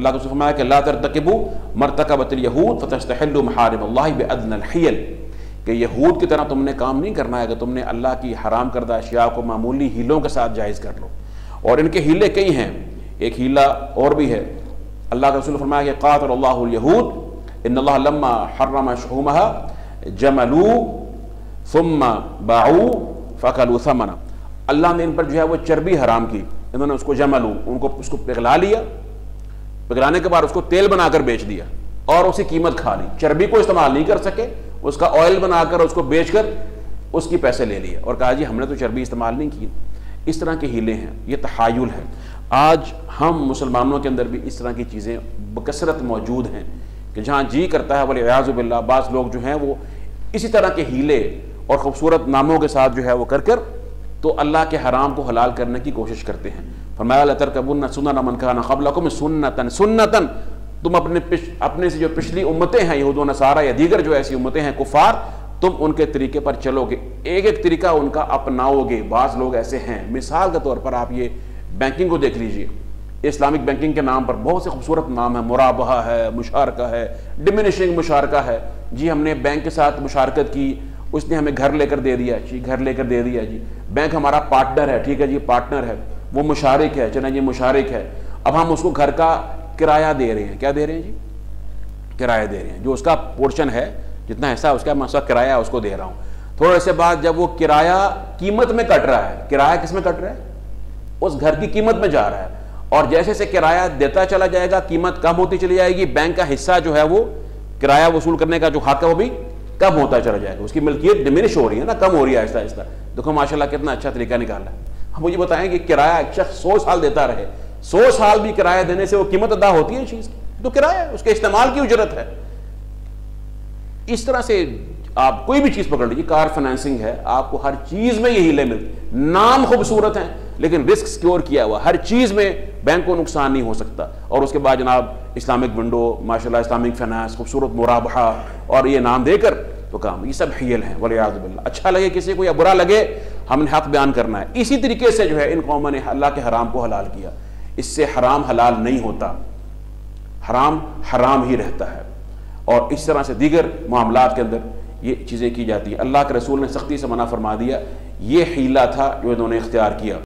اللہ کے فرمایا کہ لا ترتکبو مرتکبت الیہود فتستحلوا محارم اللہ بأدن الحیل۔ کہ یہود کی طرح تم نے کام نہیں کرنا ہے کہ تم نے اللہ کی حرام کردہ اشیاء کو معمولی ہیلوں کے ساتھ جائز کر لو۔ اور ان کے ہیلے کئی ہیں، ایک ہیلہ اور بھی ہے۔ اللہ کے رسول فرمایا کہ قاتل اللہ الیہود، ان اللہ لما حرم شحومها جملو ثم باعو فکلو ثمنا۔ اللہ نے ان پر جو ہے وہ چربی حرام کی۔ انہوں نے اس کو جملو، ان کو اس کو پگھلا لیا۔ پگھلانے کے بعد اس کو تیل بنا کر بیچ دیا اور اسی قیمت کھا لی۔ چربی کو استعمال نہیں کر سکے، اس کا آئل بنا کر اس کو بیچ کر اس کی پیسے لے لیے اور کہا جی ہم نے تو چربی استعمال نہیں کی۔ اس طرح کے ہیلے ہیں، یہ تحایل ہے آج ہم مسلمانوں کے اندر بھی اس طرح کی چیزیں بکثرت موجود ہیں کہ جہاں جی کرتا ہے ولی ریاض باللہ، بعض لوگ جو ہیں وہ اسی طرح کے ہیلے اور خوبصورت ناموں کے ساتھ جو ہے وہ کر کر تو اللہ کے حرام کو حلال کرنے کی کوشش کرتے ہیں۔ فرمایا لترکبن سنن من کان قبلکم سنتن. سنتن! تم اپنے پش، اپنے سے جو پچھلی امتیں ہیں، یہود و نصارہ یا دیگر جو ایسی امتیں ہیں، کفار، تم ان کے طریقے پر چلو گے ایک ایک طریقہ ان کا اپناؤ گے بعض لوگ ایسے ہیں۔ مثال کے طور پر آپ یہ بینکنگ کو دیکھ لیجیے۔ اسلامک بینکنگ کے نام پر بہت سے خوبصورت نام ہے مرابحہ ہے، مشارکہ ہے ڈمینشنگ مشارکہ ہے۔ جی ہم نے بینک کے ساتھ مشارکت کی، اس نے ہمیں گھر لے کر دے دیا۔ جی گھر لے کر دے دیا۔ جی بینک ہمارا پارٹنر ہے، ٹھیک ہے جی پارٹنر ہے۔ وہ مشارک ہے چلیں جی مشارک ہے۔ اب ہم اس کو گھر کا کرایہ دے رہے ہیں۔ کیا دے رہے ہیں جی؟ کرایہ دے رہے ہیں۔ جو اس کا پورشن ہے، جتنا حصہ اس کا میں اس کا کرایہ اس کو دے رہا ہوں۔ تھوڑے سے بعد جب وہ کرایہ قیمت میں کٹ رہا ہے۔ کرایہ کس میں کٹ رہا ہے؟ اس گھر کی قیمت میں جا رہا ہے۔ اور جیسے سے کرایہ دیتا چلا جائے گا، قیمت کم ہوتی چلی جائے گی۔ بینک کا حصہ جو ہے وہ کرایہ وصول کرنے کا جو حق ہے، وہ بھی کم ہوتا چلا جائے گا۔ اس کی ملکیت ڈیمینش ہو رہی ہے نا، کم ہو رہی ہے آہستہ آہستہ۔ دیکھو ماشاء اللہ کتنا اچھا طریقہ نکالا۔ ہے ہم مجھے بتائیں کہ کرایہ ایک شخص سو سال دیتا رہے، سو سال بھی کرایہ دینے سے وہ قیمت ادا ہوتی ہے چیز کی؟ تو کرایہ اس کے استعمال کی اجرت ہے۔ اس طرح سے آپ کوئی بھی چیز پکڑ لیجیے کار فائنینسنگ ہے، آپ کو ہر چیز میں یہی لے ملتی نام خوبصورت ہیں، لیکن رسک سکیور کیا ہوا؟ ہر چیز میں بینک کو نقصان نہیں ہو سکتا۔ اور اس کے بعد جناب اسلامک ونڈو ماشاء اللہ اسلامک فائنانس خوبصورت مرابحہ، اور یہ نام دے کر تو کام، یہ سب حیل ہیں ولی باللہ۔ اچھا لگے کسی کو یا برا لگے ہم نے حق بیان کرنا ہے۔ اسی طریقے سے جو ہے ان قوموں نے اللہ کے حرام کو حلال کیا۔ اس سے حرام حلال نہیں ہوتا۔ حرام حرام ہی رہتا ہے۔ اور اس طرح سے دیگر معاملات کے اندر یہ چیزیں کی جاتی ہیں۔ اللہ کے رسول نے سختی سے منع فرما دیا۔ یہ حیلہ تھا جو انہوں نے اختیار کیا۔